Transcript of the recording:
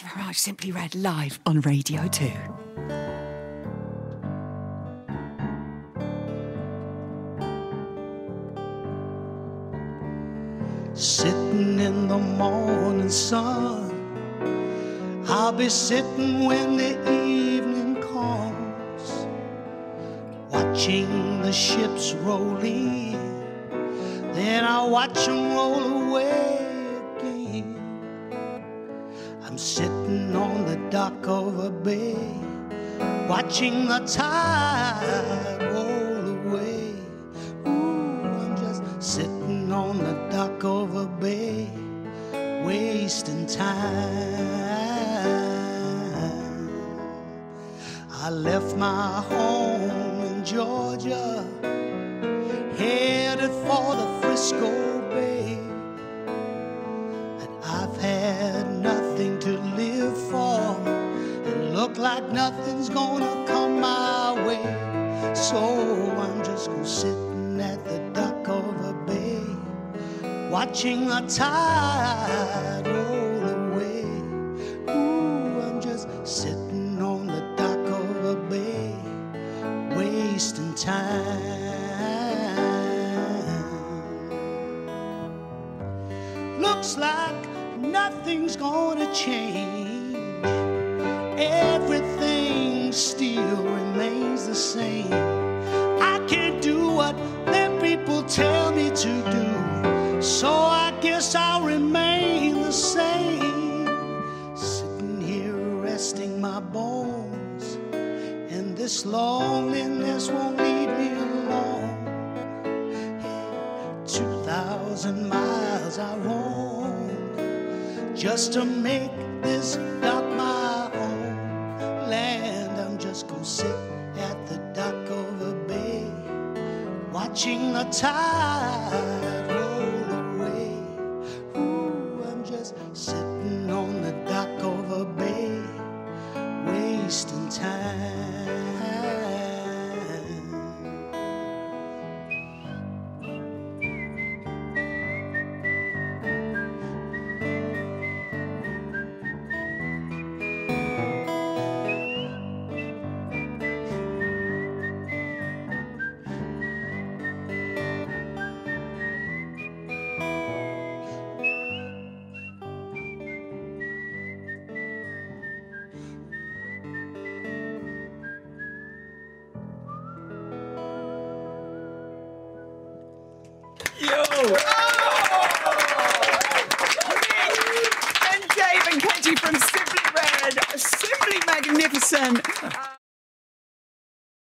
You very much. Simply Red live on Radio 2. Sitting in the morning sun, I'll be sitting when the evening comes, watching the ships roll in. Then I'll watch them roll away. I'm sitting on the dock of a bay, watching the tide roll away. Ooh, I'm just sitting on the dock of a bay, wasting time. I left my home in Georgia, headed for the Frisco like nothing's gonna come my way. So I'm just gonna sitting at the dock of a bay, watching the tide roll away. Ooh, I'm just sitting on the dock of a bay, wasting time. Looks like nothing's gonna change. Everything still remains the same. I can't do what them people tell me to do, so I guess I'll remain the same. Sitting here resting my bones, and this loneliness won't leave me alone. Two thousand miles I roamed just to make this I'm at the dock of a bay, watching the tide roll away. Ooh, I'm just sitting And Dave and Katie from Simply Red. Simply magnificent.